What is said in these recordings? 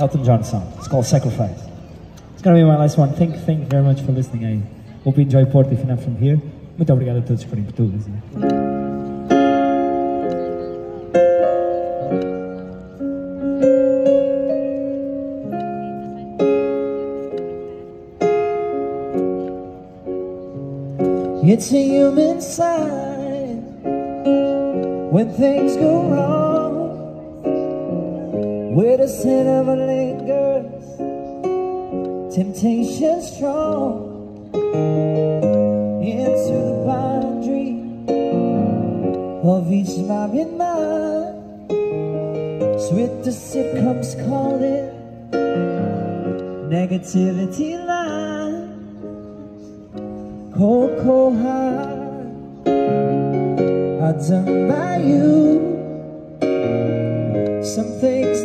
Elton John song. It's called Sacrifice. It's gonna be my last one. Thank, thank you very much for listening. I hope you enjoy Porto if you're not from here. Muito obrigado a todos por português. It's a human sign when things go wrong, where the sin ever lingers, temptation strong. Into the boundary of each moment mind. Swift the sip comes calling, negativity lines cold, cold heart I done by you. Some things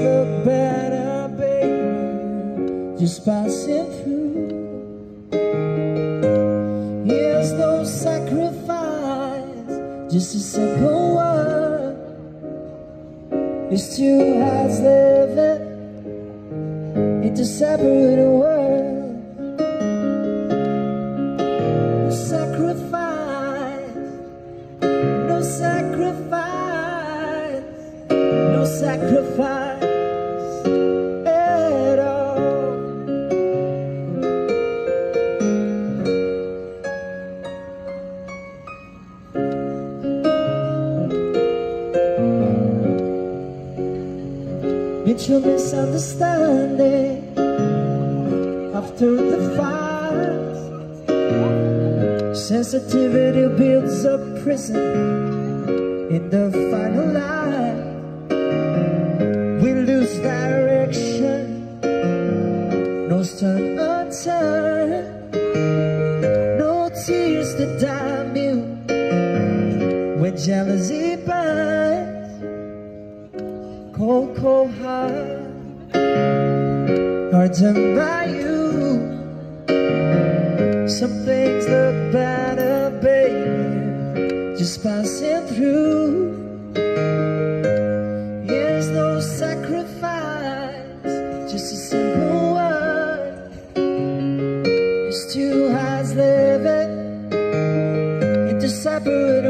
Just passing through. Here's no sacrifice Just a simple word. It's two hearts living Into separate worlds. No sacrifice at Mutual misunderstanding after the fight. Sensitivity builds a prison in the final line We lose direction No stone unturned No tears to die mute When jealousy binds Cold, cold heart. Hard to by you Some things look better, baby. Just passing through. Here's no sacrifice, just a simple word. Is two hearts living in the separate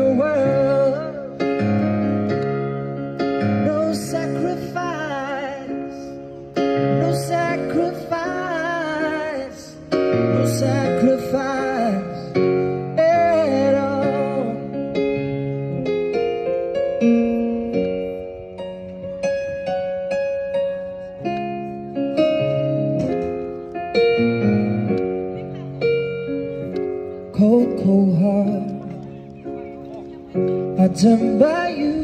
Cold, cold heart. I done by you.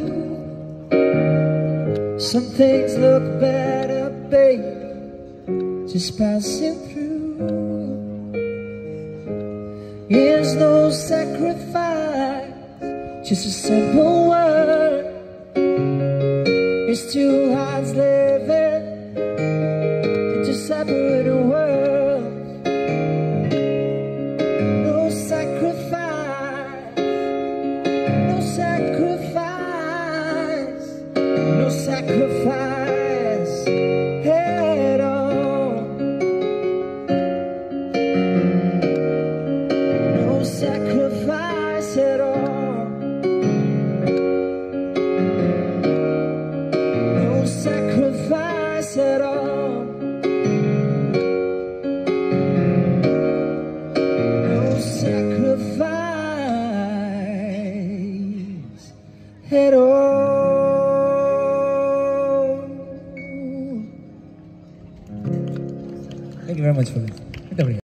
Some things look better, babe Just passing through. Here's no sacrifice Just a simple word. It's two hearts living In two separate sacrifice at all. No sacrifice at all. No sacrifice at all. No sacrifice at all. Thank you very much for this.